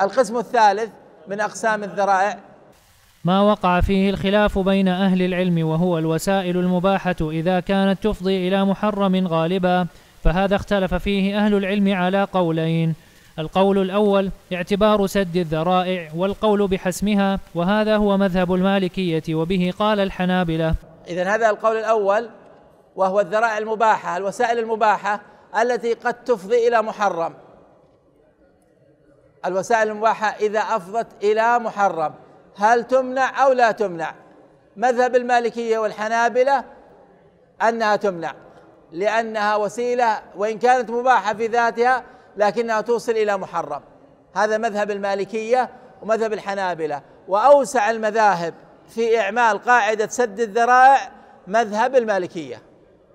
القسم الثالث من أقسام الذرائع. ما وقع فيه الخلاف بين أهل العلم وهو الوسائل المباحة إذا كانت تفضي إلى محرم غالبا فهذا اختلف فيه أهل العلم على قولين. القول الأول اعتبار سد الذرائع والقول بحسمها وهذا هو مذهب المالكية وبه قال الحنابلة. إذا هذا القول الأول وهو الذرائع المباحة الوسائل المباحة التي قد تفضي إلى محرم. الوسائل المباحة إذا أفضت إلى محرم. هل تمنع أو لا تمنع؟ مذهب المالكية والحنابلة أنها تمنع لأنها وسيلة وإن كانت مباحة في ذاتها لكنها توصل إلى محرم. هذا مذهب المالكية ومذهب الحنابلة. وأوسع المذاهب في إعمال قاعدة سد الذرائع مذهب المالكية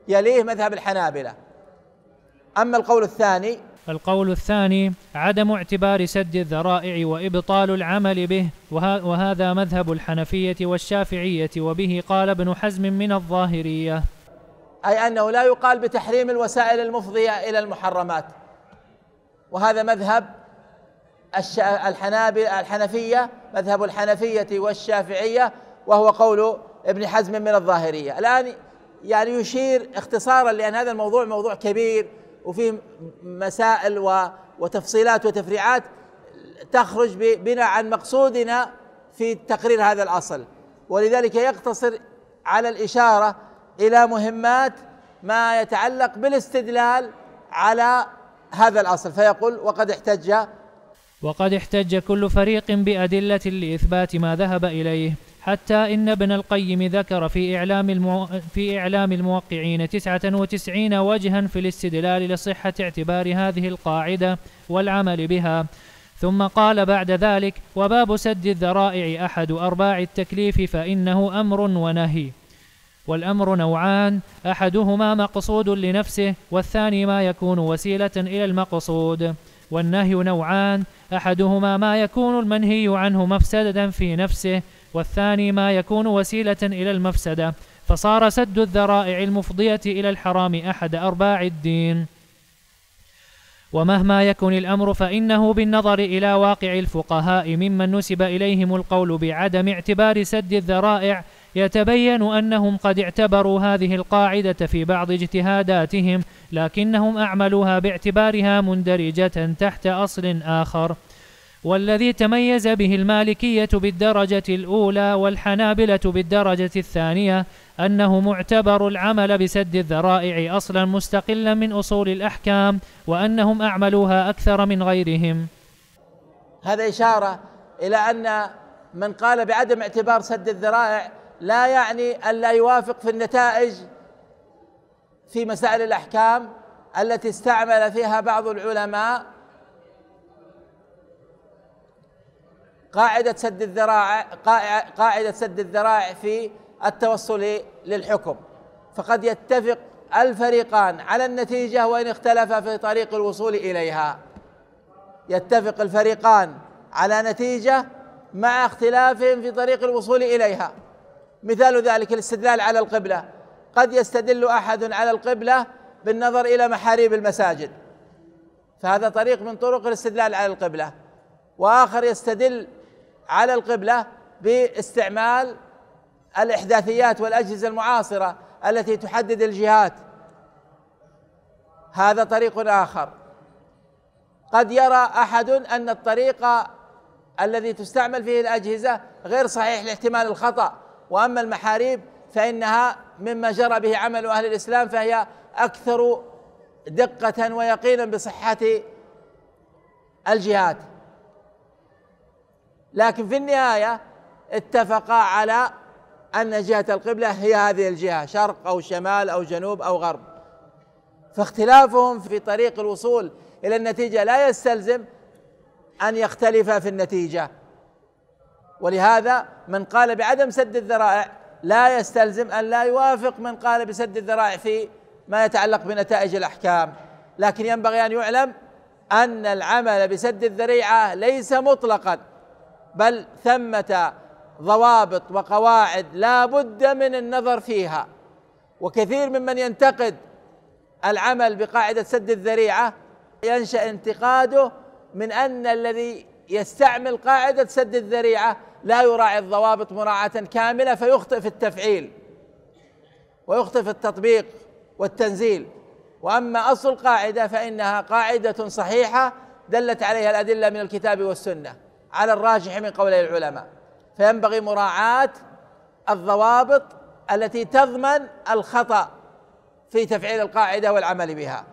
يليه مذهب الحنابلة. أما القول الثاني القول الثاني عدم اعتبار سد الذرائع وإبطال العمل به وهذا مذهب الحنفية والشافعية وبه قال ابن حزم من الظاهرية. أي أنه لا يقال بتحريم الوسائل المفضية إلى المحرمات. وهذا مذهب الحنفية مذهب الحنفية والشافعية وهو قول ابن حزم من الظاهرية. الآن يعني يشير اختصارا لأن هذا الموضوع موضوع كبير وفيه مسائل وتفصيلات وتفريعات تخرج بنا عن مقصودنا في تقرير هذا الأصل. ولذلك يقتصر على الإشارة إلى مهمات ما يتعلق بالاستدلال على هذا الأصل. فيقول وقد احتج وقد احتج كل فريق بأدلة لإثبات ما ذهب إليه. حتى إن ابن القيم ذكر في إعلام, المو... في إعلام الموقعين تسعة وتسعين وجها في الاستدلال لصحة اعتبار هذه القاعدة والعمل بها. ثم قال بعد ذلك وباب سد الذرائع أحد أرباع التكليف فإنه أمر ونهي والأمر نوعان أحدهما مقصود لنفسه والثاني ما يكون وسيلة إلى المقصود. والنهي نوعان أحدهما ما يكون المنهي عنه مفسدة في نفسه والثاني ما يكون وسيلة إلى المفسدة. فصار سد الذرائع المفضية إلى الحرام أحد أرباع الدين. ومهما يكن الأمر فإنه بالنظر إلى واقع الفقهاء ممن نسب إليهم القول بعدم اعتبار سد الذرائع يتبين أنهم قد اعتبروا هذه القاعدة في بعض اجتهاداتهم لكنهم أعملوها باعتبارها مندرجة تحت أصل آخر. والذي تميز به المالكية بالدرجة الأولى والحنابلة بالدرجة الثانية أنه معتبر العمل بسد الذرائع أصلا مستقلا من أصول الأحكام وأنهم أعملوها أكثر من غيرهم. هذا إشارة إلى أن من قال بعدم اعتبار سد الذرائع لا يعني أن لا يوافق في النتائج في مسائل الأحكام التي استعمل فيها بعض العلماء قاعدة سد الذراع قاعدة سد الذراع في التوصل للحكم. فقد يتفق الفريقان على النتيجة وإن اختلفا في طريق الوصول إليها. يتفق الفريقان على نتيجة مع اختلافهم في طريق الوصول إليها. مثال ذلك الاستدلال على القبلة. قد يستدل أحد على القبلة بالنظر إلى محاريب المساجد. فهذا طريق من طرق الاستدلال على القبلة. وآخر يستدل على القبلة باستعمال الإحداثيات والأجهزة المعاصرة التي تحدد الجهات. هذا طريق آخر. قد يرى أحد أن الطريق الذي تستعمل فيه الأجهزة غير صحيح لاحتمال الخطأ وأما المحاريب فإنها مما جرى به عمل أهل الإسلام فهي أكثر دقة ويقينا بصحة الجهات. لكن في النهاية اتفقا على أن جهة القبلة هي هذه الجهة شرق أو شمال أو جنوب أو غرب. فاختلافهم في طريق الوصول إلى النتيجة لا يستلزم أن يختلف في النتيجة. ولهذا من قال بعدم سد الذرائع لا يستلزم أن لا يوافق من قال بسد الذرائع في ما يتعلق بنتائج الأحكام. لكن ينبغي أن يعلم أن العمل بسد الذريعة ليس مطلقا. بل ثمة ضوابط وقواعد لا بد من النظر فيها. وكثير ممن ينتقد العمل بقاعدة سد الذريعة ينشأ انتقاده من أن الذي يستعمل قاعدة سد الذريعة لا يراعي الضوابط مراعاة كاملة فيخطئ في التفعيل ويخطئ في التطبيق والتنزيل. وأما أصل القاعده فإنها قاعدة صحيحة دلت عليها الأدلة من الكتاب والسنة. على الراجح من قولي العلماء. فينبغي مراعاة الضوابط التي تضمن الخطأ في تفعيل القاعدة والعمل بها.